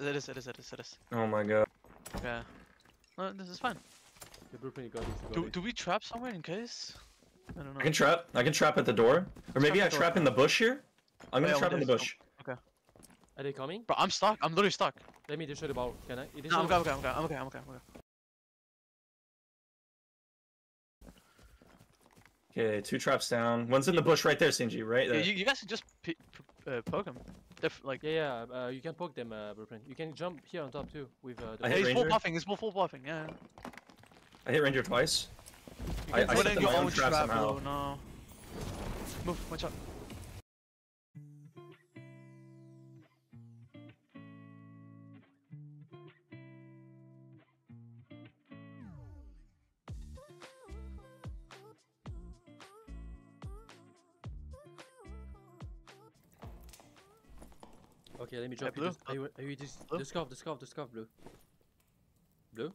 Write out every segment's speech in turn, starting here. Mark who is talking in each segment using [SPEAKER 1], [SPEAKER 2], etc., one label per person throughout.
[SPEAKER 1] it is, it is, it is, it is.
[SPEAKER 2] Oh my god.
[SPEAKER 1] Yeah. No, this is fine.
[SPEAKER 3] The Blooprint, you got this. You got
[SPEAKER 1] Do, do we trap somewhere in case? I don't know.
[SPEAKER 2] I can trap. I can trap at the door. Or maybe
[SPEAKER 1] trap
[SPEAKER 2] I trap in the bush here. I'm gonna
[SPEAKER 1] Yeah,
[SPEAKER 2] trap in the
[SPEAKER 1] there's-
[SPEAKER 2] bush.
[SPEAKER 3] Are they coming?
[SPEAKER 1] Bro, I'm stuck. I'm literally stuck.
[SPEAKER 3] Let me destroy the ball. Can I?
[SPEAKER 1] No, I'm
[SPEAKER 3] not-
[SPEAKER 1] okay, I'm okay, I'm okay, I'm okay, I'm okay.
[SPEAKER 2] Okay, two traps down. One's in the bush right there, Sinji. Right
[SPEAKER 1] Yeah,
[SPEAKER 2] there.
[SPEAKER 1] you, you guys can just p- p- uh, poke him. Def- like,
[SPEAKER 3] Yeah, yeah. Uh, you can poke them, uh, Blooprint. You can jump here on top too with uh, the.
[SPEAKER 2] I
[SPEAKER 1] yeah,
[SPEAKER 2] hit
[SPEAKER 1] he's full
[SPEAKER 2] Ranger.
[SPEAKER 1] buffing, he's full, full buffing, yeah.
[SPEAKER 2] I hit Ranger twice.
[SPEAKER 3] You
[SPEAKER 2] I-
[SPEAKER 3] can
[SPEAKER 2] I
[SPEAKER 3] set
[SPEAKER 2] set
[SPEAKER 1] Put in
[SPEAKER 2] them
[SPEAKER 1] your
[SPEAKER 2] my own
[SPEAKER 1] own
[SPEAKER 2] trap
[SPEAKER 1] trap,
[SPEAKER 2] somehow.
[SPEAKER 1] bro, no. Move, watch out.
[SPEAKER 3] Okay, let me drop
[SPEAKER 1] blue?
[SPEAKER 3] you. Are you, are you this,
[SPEAKER 1] Blue?
[SPEAKER 3] the scarf, the scarf, the scarf, blue. Blue?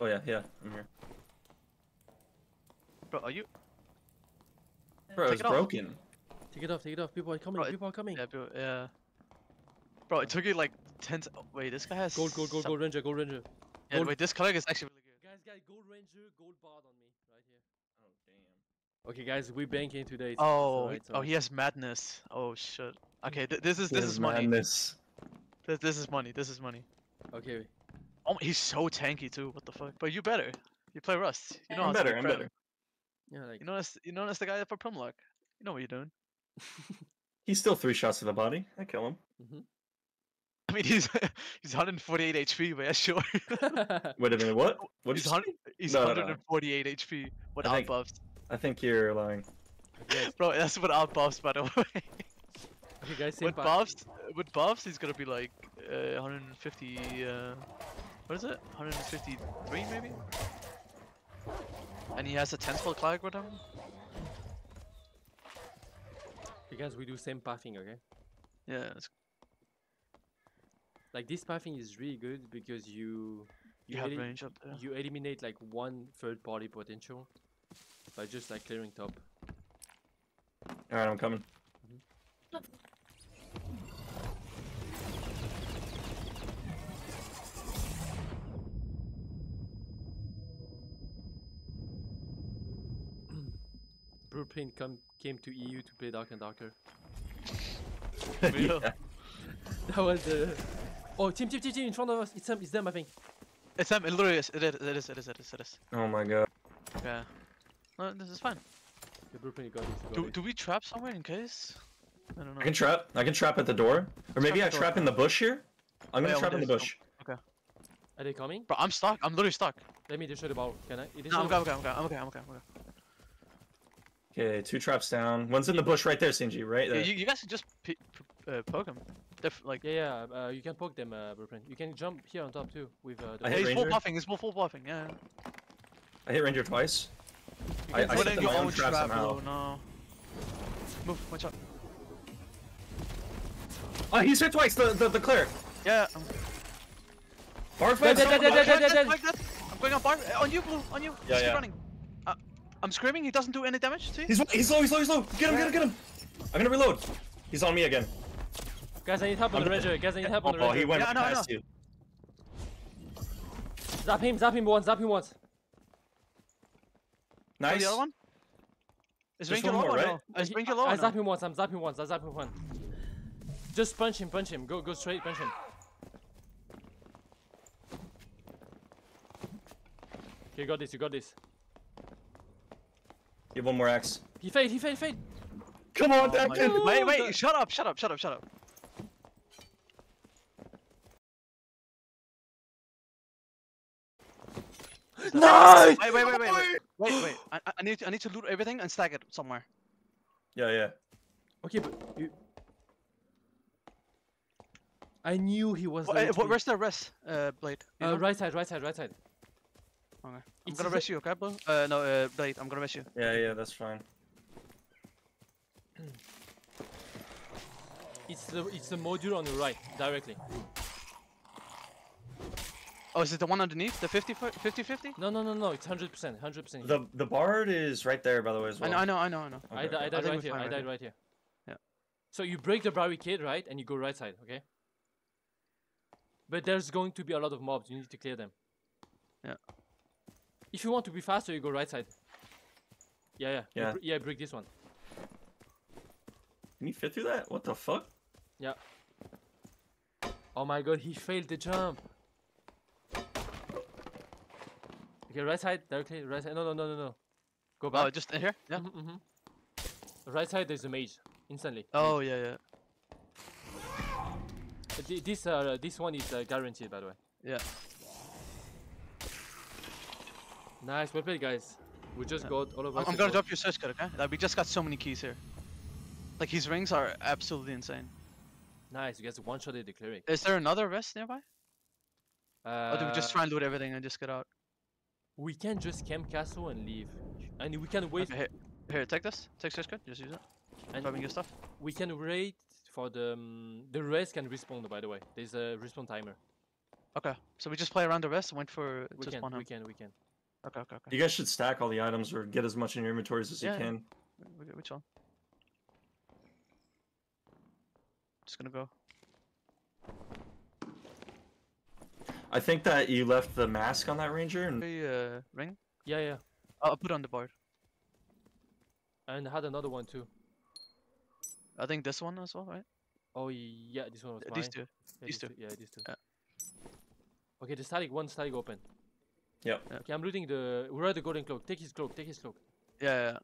[SPEAKER 2] Oh yeah, yeah. I'm here.
[SPEAKER 1] Bro, are you?
[SPEAKER 2] Bro,
[SPEAKER 1] Take
[SPEAKER 2] it's
[SPEAKER 1] it
[SPEAKER 2] broken.
[SPEAKER 3] Take it off, take it off. People are coming,
[SPEAKER 1] Bro, it-
[SPEAKER 3] people are coming.
[SPEAKER 1] Yeah, bro, yeah. Bro, it took you like 10 se- oh, Wait, this guy has.
[SPEAKER 3] Gold, gold, gold, gold ranger, gold ranger.
[SPEAKER 1] Yeah,
[SPEAKER 3] gold.
[SPEAKER 1] wait, this color is actually really good.
[SPEAKER 3] Guys, guys, gold ranger, gold bard on me, right here. Okay, guys, we banking today. it's- it's
[SPEAKER 1] Oh, oh, he has madness. Oh shit. Okay, th this is this
[SPEAKER 2] This
[SPEAKER 1] is money.
[SPEAKER 2] madness.
[SPEAKER 1] This, this is money. This is money.
[SPEAKER 3] Okay,
[SPEAKER 1] Oh, he's so tanky too. What the fuck? But you better. You play Rust. You know
[SPEAKER 2] I'm better. I'm better.
[SPEAKER 3] yeah, like
[SPEAKER 1] You know that's you know that's the guy for Prumlock. You know what you're doing.
[SPEAKER 2] He's still three shots to the body. I kill him. Mm-hmm.
[SPEAKER 1] I mean, he's he's 148 HP, but yeah, sure.
[SPEAKER 2] Wait a minute. What? What?
[SPEAKER 1] he's 100, he's
[SPEAKER 2] No, no, no.
[SPEAKER 1] 148 HP without
[SPEAKER 2] think-
[SPEAKER 1] buffs.
[SPEAKER 2] I think you're lying.
[SPEAKER 1] Bro, that's without buffs, by the way.
[SPEAKER 3] Okay, guys,
[SPEAKER 1] with
[SPEAKER 3] pack.
[SPEAKER 1] buffs, with buffs, he's gonna be like uh, 150. Uh, what is it? 153 maybe. And he has a 10 spell clag with him.
[SPEAKER 3] Okay, guys, we do same pathing, okay?
[SPEAKER 1] Yeah, it's,
[SPEAKER 3] Like this pathing is really good because you
[SPEAKER 1] you
[SPEAKER 3] you,
[SPEAKER 1] have range up there.
[SPEAKER 3] you eliminate like one third party potential by just like clearing top.
[SPEAKER 2] All right, I'm coming.
[SPEAKER 3] Blooprint come came to EU to play Dark and Darker. That was the. Oh, team, team, team, team in front of us. It's them. It's them. I think.
[SPEAKER 1] It's them. It literally is. It is. It is. It is. It is. It is.
[SPEAKER 2] Oh my god.
[SPEAKER 1] Yeah. No, this is fine.
[SPEAKER 3] The Blooprint you got this. you got
[SPEAKER 1] Do, do we trap somewhere in case? I don't know.
[SPEAKER 2] I can trap. I can trap at the door. Or maybe
[SPEAKER 1] Trap
[SPEAKER 2] I
[SPEAKER 1] the door.
[SPEAKER 2] trap in the bush here. I'm gonna
[SPEAKER 1] yeah,
[SPEAKER 2] trap in the
[SPEAKER 1] there's-
[SPEAKER 2] bush.
[SPEAKER 3] Are they coming?
[SPEAKER 1] Bro, I'm stuck. I'm literally stuck.
[SPEAKER 3] Let me destroy the ball. Can I? It is
[SPEAKER 1] No, I'm
[SPEAKER 3] not-
[SPEAKER 1] okay. I'm okay. I'm okay. I'm okay. I'm okay.
[SPEAKER 2] Okay, two traps down. One's in the bush right there, Sinji. Right
[SPEAKER 1] Yeah,
[SPEAKER 2] there.
[SPEAKER 1] you, you guys can just p- p- uh, poke him. Def- like,
[SPEAKER 3] Yeah, yeah. Uh, you can poke them, uh, Blooprint. You can jump here on top too with uh, the.
[SPEAKER 2] I
[SPEAKER 1] yeah,
[SPEAKER 2] hit
[SPEAKER 1] he's full
[SPEAKER 2] Ranger.
[SPEAKER 1] buffing. He's full, full buffing. Yeah.
[SPEAKER 2] I hit Ranger twice.
[SPEAKER 3] You
[SPEAKER 2] I- I
[SPEAKER 1] Put
[SPEAKER 2] set
[SPEAKER 1] in your
[SPEAKER 2] my own
[SPEAKER 1] own
[SPEAKER 2] trap
[SPEAKER 1] trap,
[SPEAKER 2] somehow.
[SPEAKER 1] bro. No. Move. Watch out.
[SPEAKER 2] Oh, he's hit twice. The the, the cleric.
[SPEAKER 1] Yeah. I'm,
[SPEAKER 2] Barf
[SPEAKER 3] Dead, dead, dead, dead, dead, dead, dead.
[SPEAKER 1] Like that. I'm going on bar. uh, On you, blue. On you.
[SPEAKER 2] Yeah,
[SPEAKER 1] just keep
[SPEAKER 2] yeah.
[SPEAKER 1] running. Uh, I'm screaming. He doesn't do any damage. See?
[SPEAKER 2] He's he's low. He's low. He's low. Get him. Get him. Get him. I'm gonna reload. He's on me again.
[SPEAKER 3] Guys, I need help on the
[SPEAKER 2] I'm-
[SPEAKER 3] ranger. Guys, I need help on the
[SPEAKER 2] Oh, he went
[SPEAKER 1] Yeah, I know, I
[SPEAKER 2] past you.
[SPEAKER 3] Zap him, zap him once, zap him once.
[SPEAKER 2] Nice.
[SPEAKER 1] the other one. Is
[SPEAKER 2] Just
[SPEAKER 1] Ranger
[SPEAKER 2] one
[SPEAKER 1] low
[SPEAKER 2] more,
[SPEAKER 1] or
[SPEAKER 2] right?
[SPEAKER 1] no? Is
[SPEAKER 3] He-
[SPEAKER 1] Ranger low
[SPEAKER 3] I
[SPEAKER 1] or
[SPEAKER 3] zap
[SPEAKER 1] no?
[SPEAKER 3] him once, I'm zapping once, I zap him once. Just punch him, punch him. Go go straight, punch him. Okay, you got this, you got this.
[SPEAKER 2] Give one more axe.
[SPEAKER 3] He failed, he failed, failed.
[SPEAKER 2] Come on,
[SPEAKER 1] Oh my
[SPEAKER 2] Declan.
[SPEAKER 1] God. Wait,
[SPEAKER 3] the-
[SPEAKER 1] wait. Shut up. Shut up. Shut up. Shut up.
[SPEAKER 3] Nice!
[SPEAKER 1] Wait, wait, wait, wait, wait, wait, wait. I, I- I need, to, I need to loot everything and stack it somewhere.
[SPEAKER 2] Yeah, yeah.
[SPEAKER 3] Okay, but you... I knew he was
[SPEAKER 1] Wh-
[SPEAKER 3] going
[SPEAKER 1] uh,
[SPEAKER 3] to
[SPEAKER 1] wh-
[SPEAKER 3] be-
[SPEAKER 1] where's the rest uh, blade? You
[SPEAKER 3] Uh,
[SPEAKER 1] know?
[SPEAKER 3] right side, right side, right side.
[SPEAKER 1] Okay. I'm
[SPEAKER 3] It's
[SPEAKER 1] gonna
[SPEAKER 3] the-
[SPEAKER 1] rest you, okay, blue? Uh, no, uh, blade. I'm gonna rest you.
[SPEAKER 2] Yeah, yeah. That's fine.
[SPEAKER 3] It's the it's the module on the right, directly.
[SPEAKER 1] Oh, is it the one underneath? The 50 50 50?
[SPEAKER 3] No, no, no, no. It's hundred percent, hundred percent.
[SPEAKER 2] The the bard is right there, by the way, as
[SPEAKER 1] I
[SPEAKER 2] well.
[SPEAKER 1] know, I know, I know, I know.
[SPEAKER 3] I,
[SPEAKER 2] Okay.
[SPEAKER 3] di- I
[SPEAKER 1] I
[SPEAKER 3] died
[SPEAKER 1] think
[SPEAKER 3] right here. I died
[SPEAKER 1] here.
[SPEAKER 3] right here.
[SPEAKER 1] Yeah.
[SPEAKER 3] So you break the barricade, right, and you go right side. Okay. But there's going to be a lot of mobs. You need to clear them.
[SPEAKER 1] Yeah.
[SPEAKER 3] If you want to be faster, you go right side. Yeah, yeah.
[SPEAKER 2] Yeah.
[SPEAKER 3] br- yeah, break this one.
[SPEAKER 2] Can you fit through that? What the fuck?
[SPEAKER 3] Yeah. Oh my god, he failed the jump. Okay, right side, directly, right side. No, no, no, no, no. Go back.
[SPEAKER 1] Oh, just in here? Yeah.
[SPEAKER 3] Mhm, mhm. Right side, there's a mage. Instantly.
[SPEAKER 1] Oh, yeah, yeah.
[SPEAKER 3] Uh, This, uh, this one is uh, guaranteed, by the way.
[SPEAKER 1] Yeah.
[SPEAKER 3] Nice, well played, guys. We just
[SPEAKER 1] Yeah.
[SPEAKER 3] got all of us.
[SPEAKER 1] I'm, gonna drop your search code, okay? Like, we just got so many keys here. Like, his rings are absolutely insane.
[SPEAKER 3] Nice, you guys one shotted the cleric.
[SPEAKER 1] Is there another rest nearby?
[SPEAKER 3] Uh,
[SPEAKER 1] or do we just try and loot everything and just get out?
[SPEAKER 3] We can just camp castle and leave. And we can wait.
[SPEAKER 1] Okay, here, here, take this. Take search code. Just use it.
[SPEAKER 3] And
[SPEAKER 1] Grabbing your stuff.
[SPEAKER 3] we can wait for the um, the rest can respawn. By the way, there's a respawn timer.
[SPEAKER 1] Okay. So we just play around the rest and wait for
[SPEAKER 3] We
[SPEAKER 1] to
[SPEAKER 3] can,
[SPEAKER 1] spawn
[SPEAKER 3] we
[SPEAKER 1] him.
[SPEAKER 3] can, we can.
[SPEAKER 1] Okay, okay, okay.
[SPEAKER 2] You guys should stack all the items or get as much in your inventories as
[SPEAKER 1] Yeah,
[SPEAKER 2] you
[SPEAKER 1] yeah.
[SPEAKER 2] can.
[SPEAKER 1] Wh- Which one? Just gonna go.
[SPEAKER 2] I think that you left the mask on that ranger, and
[SPEAKER 1] Hey, uh, ring.
[SPEAKER 3] Yeah, yeah.
[SPEAKER 1] I'll I'll put it on the board.
[SPEAKER 3] And I had another one too.
[SPEAKER 1] I think this one as well, right?
[SPEAKER 3] Oh yeah, this one was mine.
[SPEAKER 1] These two.
[SPEAKER 3] Yeah,
[SPEAKER 1] these two.
[SPEAKER 3] Yeah, these two.
[SPEAKER 1] Yeah.
[SPEAKER 3] Okay, the static one static open.
[SPEAKER 2] Yep.
[SPEAKER 1] Yeah.
[SPEAKER 3] Okay, I'm looting the. We're at the golden cloak. Take his cloak. Take his cloak.
[SPEAKER 1] Yeah. yeah, yeah.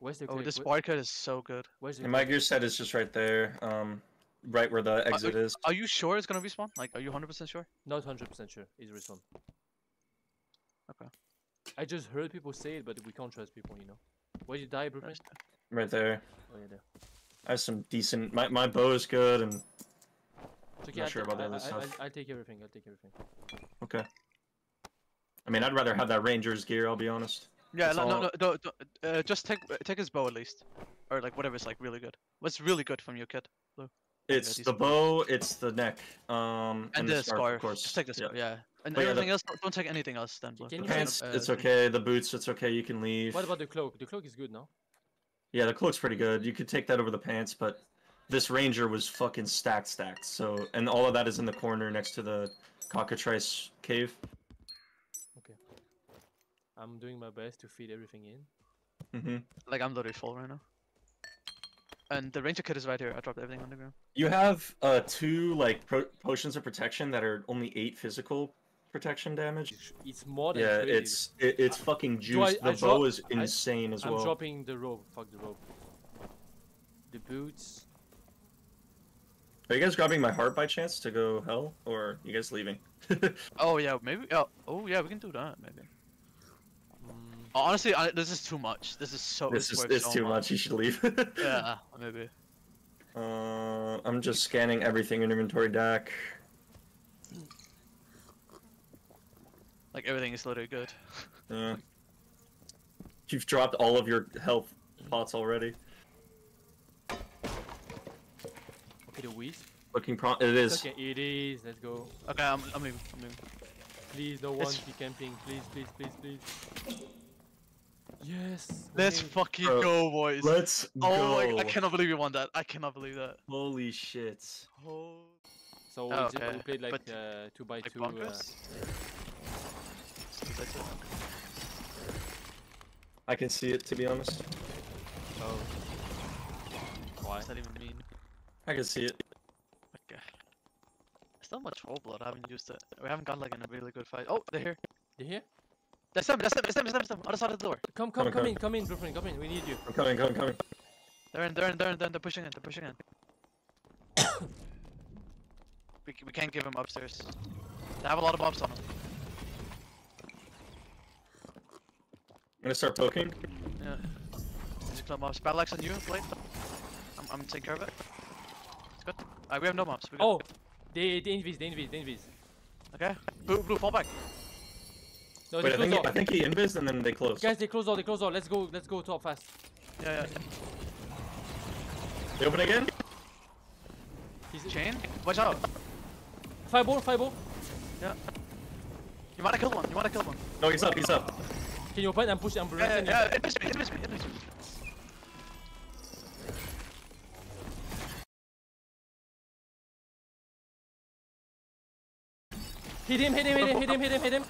[SPEAKER 3] Where's the?
[SPEAKER 1] Oh,
[SPEAKER 3] cloak?
[SPEAKER 1] this
[SPEAKER 3] Where-
[SPEAKER 1] bar code is so good.
[SPEAKER 3] Where's the?
[SPEAKER 2] and my gear set is just right there, um, right where the exit is.
[SPEAKER 1] Are you sure it's gonna respawn? Like, are you 100% sure?
[SPEAKER 3] Not hundred percent sure. Is respawn.
[SPEAKER 1] Okay.
[SPEAKER 3] I just heard people say it, but we can't trust people, you know. Where did you die, Blooprint?
[SPEAKER 1] Nice.
[SPEAKER 2] Right there.
[SPEAKER 3] Oh yeah, there.
[SPEAKER 2] I have some decent. My my bow is good, and
[SPEAKER 3] It's okay.
[SPEAKER 2] Not
[SPEAKER 3] I'll
[SPEAKER 2] sure about the other
[SPEAKER 3] I-
[SPEAKER 2] stuff.
[SPEAKER 3] I'll, I'll take everything. I'll take everything.
[SPEAKER 2] okay. I mean, I'd rather have that ranger's gear. I'll be honest.
[SPEAKER 1] Yeah. No, no,
[SPEAKER 2] all-
[SPEAKER 1] no, no, no, uh, just take take his bow at least, or like whatever's like really good. What's really good from your kit?
[SPEAKER 2] It's the bow, it's the neck, um,
[SPEAKER 1] And,
[SPEAKER 2] the
[SPEAKER 1] the
[SPEAKER 2] scarf,
[SPEAKER 1] scarf.
[SPEAKER 2] of course.
[SPEAKER 1] Just take the
[SPEAKER 2] Yeah.
[SPEAKER 1] scarf. Yeah. And
[SPEAKER 2] But yeah, the-
[SPEAKER 1] else, don't- don't take anything else then.
[SPEAKER 2] The pants,
[SPEAKER 1] uh,
[SPEAKER 2] it's okay. The boots, it's okay. You can leave.
[SPEAKER 3] What about the cloak? The cloak is good, no?
[SPEAKER 2] Yeah, the cloak's pretty good. You could take that over the pants, but this ranger was fucking stacked, stacked. So, and all of that is in the corner next to the cockatrice cave. Okay.
[SPEAKER 3] I'm doing my best to feed everything in.
[SPEAKER 2] hmm
[SPEAKER 1] Like I'm literally full right now. And the ranger kit is right here. I dropped everything on the ground.
[SPEAKER 2] You have uh two like pro- potions of protection that are only eight physical protection damage.
[SPEAKER 3] It's- It's more than
[SPEAKER 2] Yeah,
[SPEAKER 3] crazy.
[SPEAKER 2] it's it, it's fucking juice.
[SPEAKER 3] I- I
[SPEAKER 2] the bow
[SPEAKER 3] drop-
[SPEAKER 2] is
[SPEAKER 3] I-
[SPEAKER 2] insane as
[SPEAKER 3] I'm
[SPEAKER 2] well.
[SPEAKER 3] dropping the rope. Fuck the rope. The boots.
[SPEAKER 2] Are you guys grabbing my heart by chance to go hell, or you guys leaving?
[SPEAKER 1] Oh yeah, maybe. Oh, oh yeah, we can do that maybe. Honestly, I, this is too much. This is so.
[SPEAKER 2] this is
[SPEAKER 1] worth
[SPEAKER 2] it's
[SPEAKER 1] so
[SPEAKER 2] too much. You should leave.
[SPEAKER 1] Yeah, maybe.
[SPEAKER 2] Uh, I'm just scanning everything in inventory deck.
[SPEAKER 1] Like everything is literally good.
[SPEAKER 2] Yeah. You've dropped all of your health pots already.
[SPEAKER 3] okay, the wisp.
[SPEAKER 2] Looking pro. It is.
[SPEAKER 3] Okay, it is. Let's go.
[SPEAKER 1] Okay, I'm, I'm leaving. I'm leaving.
[SPEAKER 3] Please, no one
[SPEAKER 1] It's-
[SPEAKER 3] be camping. Please, please, please, please. Yes.
[SPEAKER 1] Let's
[SPEAKER 3] win.
[SPEAKER 1] fucking
[SPEAKER 2] Bro,
[SPEAKER 1] go, boys.
[SPEAKER 2] Let's
[SPEAKER 1] oh
[SPEAKER 2] go.
[SPEAKER 1] my! I cannot believe you won that. I cannot believe that.
[SPEAKER 2] Holy shit.
[SPEAKER 1] Oh.
[SPEAKER 3] So we,
[SPEAKER 1] Oh,
[SPEAKER 3] ju- we
[SPEAKER 1] okay.
[SPEAKER 3] played like
[SPEAKER 1] But-
[SPEAKER 3] uh, two by
[SPEAKER 1] Like
[SPEAKER 3] two. Uh,
[SPEAKER 1] bonkers? That's it.
[SPEAKER 2] I can see it to be honest.
[SPEAKER 3] oh. Why?
[SPEAKER 1] does that even mean?
[SPEAKER 2] I can see it.
[SPEAKER 1] Okay. not much whole blood. I haven't used it. We haven't got like in a really good fight. Oh, they're here.
[SPEAKER 3] You here?
[SPEAKER 1] That's them. That's them. It's them. It's them. It's them. Other side of the door.
[SPEAKER 3] Come, come,
[SPEAKER 2] Coming,
[SPEAKER 3] come in, come in, Blooprint, come in. We need you.
[SPEAKER 2] I'm coming, coming, coming.
[SPEAKER 1] They're in. They're in. They're in. They're, in, they're pushing in. They're pushing in. we, we can't give them upstairs. They have a lot of mobs on them.
[SPEAKER 2] I'm gonna start poking.
[SPEAKER 1] Yeah. There's a club mobs. Battle axe on you, Blade. I'm, I'm taking care of it. It's good. Alright, we have no mobs. We
[SPEAKER 3] Oh, they, they invis, they invis, they invis.
[SPEAKER 1] Okay. Blue, blue, fall back.
[SPEAKER 3] No,
[SPEAKER 2] Wait, I think
[SPEAKER 3] door.
[SPEAKER 2] I think he invis and then they close.
[SPEAKER 3] Guys, they close door, they close door. Let's go, let's go top fast.
[SPEAKER 1] Yeah, yeah.
[SPEAKER 2] They open again.
[SPEAKER 3] He's
[SPEAKER 1] Chain. Watch out.
[SPEAKER 3] fireball, fireball. Yeah.
[SPEAKER 1] You might have killed one. You might have killed one.
[SPEAKER 2] No, he's up. He's up.
[SPEAKER 3] Can you open and push and
[SPEAKER 1] Yeah,
[SPEAKER 3] press
[SPEAKER 1] yeah,
[SPEAKER 3] in?
[SPEAKER 1] yeah. It missed me. It missed me. It missed me.
[SPEAKER 3] Hit him, hit him, hit him, hit him, hit him, hit him.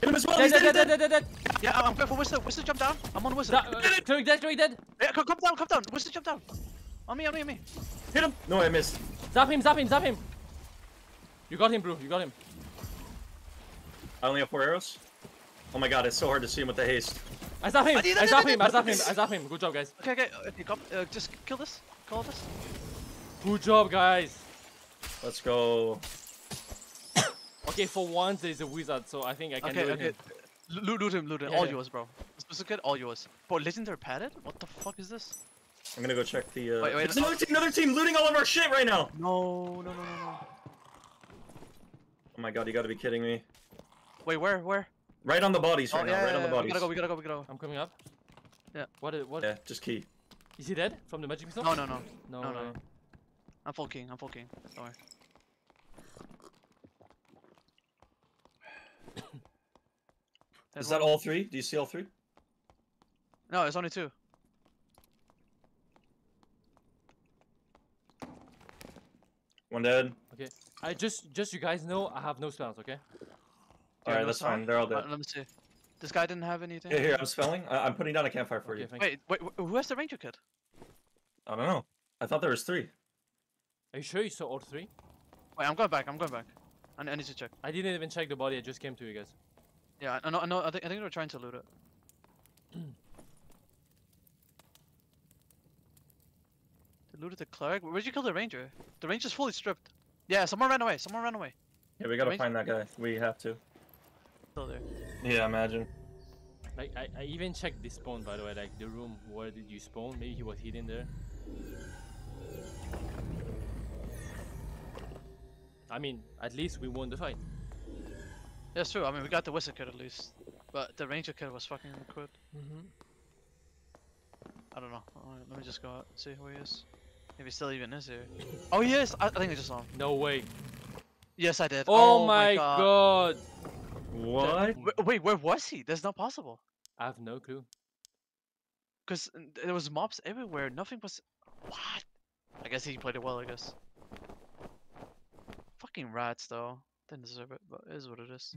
[SPEAKER 2] Hit him as well.
[SPEAKER 3] Dead, dead,
[SPEAKER 2] dead,
[SPEAKER 3] dead,
[SPEAKER 2] dead,
[SPEAKER 3] dead, dead, dead.
[SPEAKER 1] Yeah, I'm going for Whistle. Whistle, jump down. I'm on Whistle.
[SPEAKER 3] Da- uh, Chloe dead, Chloe dead.
[SPEAKER 1] Yeah, come, come down, come down. Whistle, jump down. On me, on me, on me.
[SPEAKER 2] Hit him. No, I missed.
[SPEAKER 3] Zap him, zap him, zap him. You got him, bro. You got him.
[SPEAKER 2] I only have four arrows. Oh my god, it's so hard to see him with the haste.
[SPEAKER 3] I zap him.
[SPEAKER 1] I I
[SPEAKER 3] I zap him. I zap him. I zap him. Good job, guys.
[SPEAKER 1] Okay, okay. okay come, uh, just kill this. Kill this.
[SPEAKER 3] Good job, guys.
[SPEAKER 2] Let's go.
[SPEAKER 3] Okay, for once there's a wizard, so I think I can
[SPEAKER 1] Okay,
[SPEAKER 3] do
[SPEAKER 1] okay.
[SPEAKER 3] it.
[SPEAKER 1] Lo- Loot, loot him, loot him.
[SPEAKER 3] Yeah,
[SPEAKER 1] all
[SPEAKER 3] yeah.
[SPEAKER 1] yours, bro. This is good, all yours. Bro, legendary padded? What the fuck is this?
[SPEAKER 2] I'm gonna go check the. Uh...
[SPEAKER 1] Wait, wait,
[SPEAKER 2] it's
[SPEAKER 1] no-
[SPEAKER 2] another team. Another team looting all of our shit right now.
[SPEAKER 1] No, no, no, no, no.
[SPEAKER 2] Oh my god, you gotta be kidding me.
[SPEAKER 1] Wait, where, where?
[SPEAKER 2] Right on the bodies
[SPEAKER 1] Oh,
[SPEAKER 2] right
[SPEAKER 1] yeah,
[SPEAKER 2] now. Right on the
[SPEAKER 1] yeah,
[SPEAKER 2] bodies.
[SPEAKER 1] We gotta go, we gotta go, we gotta go.
[SPEAKER 3] I'm coming up.
[SPEAKER 1] Yeah.
[SPEAKER 3] What? Is, what?
[SPEAKER 2] Yeah, just key.
[SPEAKER 3] Is he dead from the magic missile?
[SPEAKER 1] No, no, no.
[SPEAKER 3] No,
[SPEAKER 1] no, no.
[SPEAKER 3] way.
[SPEAKER 1] I'm full king, I'm full king. Don't worry. There's
[SPEAKER 2] Is that
[SPEAKER 1] one-
[SPEAKER 2] all three? Do you see all three?
[SPEAKER 1] No, it's only two.
[SPEAKER 2] One dead. Okay.
[SPEAKER 3] I just, just you guys know, I have no spells. Okay.
[SPEAKER 2] Alright,
[SPEAKER 1] have no
[SPEAKER 2] that's
[SPEAKER 1] spell?
[SPEAKER 2] fine. They're all
[SPEAKER 1] Uh,
[SPEAKER 2] dead.
[SPEAKER 1] let me see. This guy didn't have anything.
[SPEAKER 2] Here, here, I'm spelling. I- I'm putting down a campfire for
[SPEAKER 3] Okay.
[SPEAKER 2] you.
[SPEAKER 3] Thank
[SPEAKER 1] Wait, wait, wh- who has the ranger kit?
[SPEAKER 2] I don't know. I thought there was three.
[SPEAKER 3] Are you sure you saw all three?
[SPEAKER 1] Wait, I'm going back. I'm going back. I, I need to check.
[SPEAKER 3] I didn't even check the body. I just came to you guys.
[SPEAKER 1] Yeah, I know. I know. I think. I think they're trying to loot it. they looted the cleric. Where'd you kill the ranger? The ranger's fully stripped. Yeah, someone ran away. Someone ran away.
[SPEAKER 2] Yeah, we gotta find that guy. We have to.
[SPEAKER 1] Still there.
[SPEAKER 2] Yeah, imagine.
[SPEAKER 3] Like I, I even checked the spawn by the way, like the room where did you spawn? Maybe he was hidden there. I mean, at least we won the fight.
[SPEAKER 1] Yeah, it's true. I mean, we got the wizard kit at least, but the ranger kit was fucking good.
[SPEAKER 3] Mm-hmm.
[SPEAKER 1] I don't know. Alright, let me just go out and see who he is. If he still even is here. Oh, he is. I, I think I just saw him.
[SPEAKER 3] No way.
[SPEAKER 1] Yes, I did.
[SPEAKER 3] Oh, my god.
[SPEAKER 2] What?
[SPEAKER 1] Wait, wait, where was he? That's not possible.
[SPEAKER 3] I have no clue.
[SPEAKER 1] Cause there was mobs everywhere. Nothing was. What? I guess he played it well. I guess. Fucking rats, though. Didn't deserve it, but it is what it is.